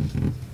Mm-hmm.